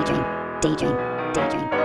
daydream, daydream, daydream.